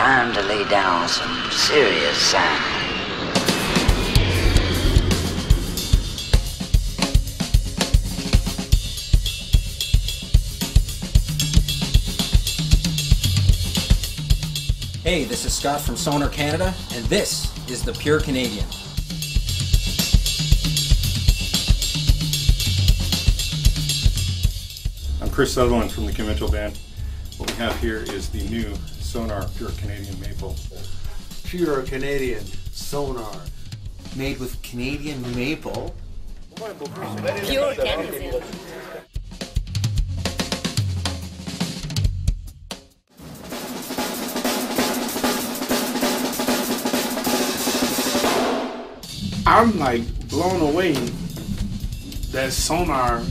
Time to lay down some serious sound. Hey, this is Scott from Sonor Canada, and this is The Pure Canadian. I'm Chris Sutherland from the Kim Mitchell Band. What we have here is the new Sonor Pure Canadian Maple. Pure Canadian Sonor. Made with Canadian maple. Pure Canadian. I'm like blown away that Sonor,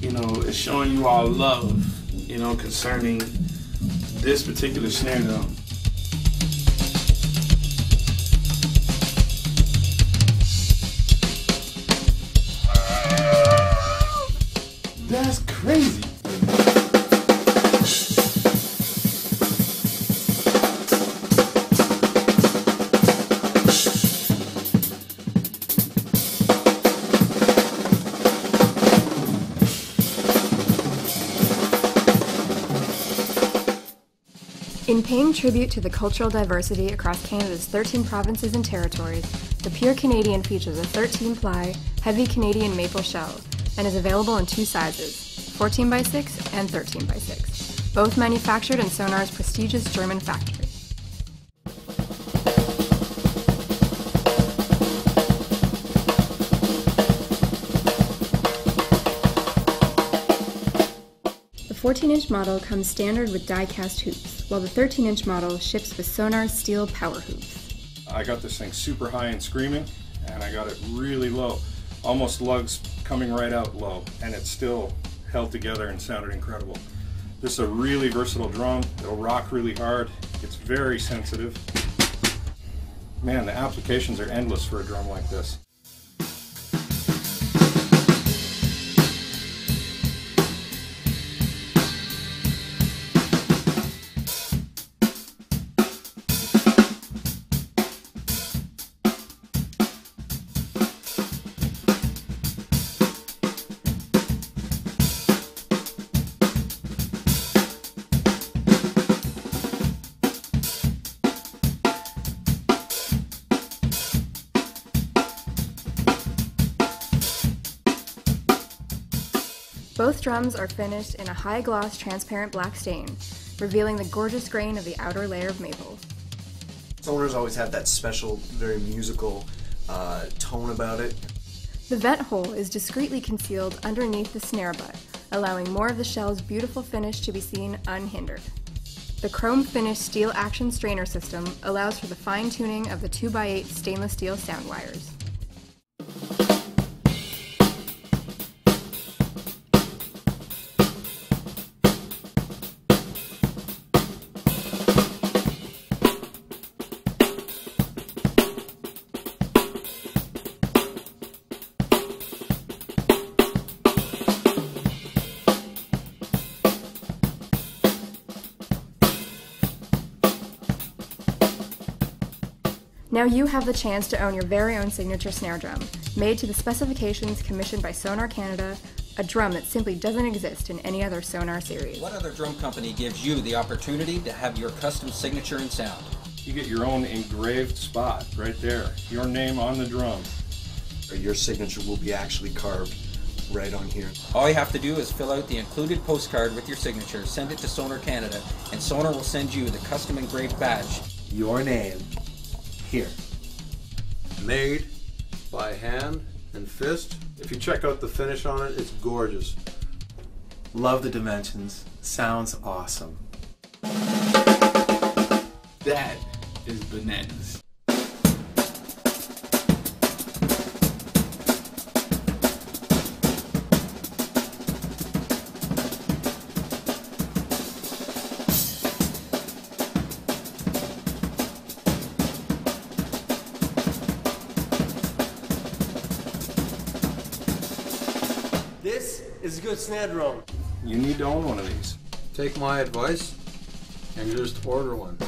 you know, is showing you all love, you know, concerning this particular snare drum. In paying tribute to the cultural diversity across Canada's 13 provinces and territories, the Pure Canadian features a 13 ply, heavy Canadian maple shell and is available in two sizes 14 by 6 and 13 by 6, both manufactured in Sonor's prestigious German factory. The 14 inch model comes standard with die cast hoops, while the 13 inch model ships with Sonor steel power hoops. I got this thing super high and screaming, and I got it really low, almost lugs coming right out low, and it still held together and sounded incredible. This is a really versatile drum. It'll rock really hard. It's very sensitive. Man, the applications are endless for a drum like this. Both drums are finished in a high gloss transparent black stain, revealing the gorgeous grain of the outer layer of maple. Sonors always have that special, very musical uh, tone about it. The vent hole is discreetly concealed underneath the snare butt, allowing more of the shell's beautiful finish to be seen unhindered. The chrome finished steel action strainer system allows for the fine tuning of the 2x8 stainless steel sound wires. Now you have the chance to own your very own signature snare drum, made to the specifications commissioned by Sonor Canada, a drum that simply doesn't exist in any other Sonor series. What other drum company gives you the opportunity to have your custom signature and sound? You get your own engraved spot right there, your name on the drum. Or your signature will be actually carved right on here. All you have to do is fill out the included postcard with your signature, send it to Sonor Canada, and Sonor will send you the custom engraved badge. Your name. Here. Made by hand and fist. If you check out the finish on it, it's gorgeous. Love the dimensions. Sounds awesome. That is bananas. This is a good snare drum. You need to own one of these. Take my advice and just order one.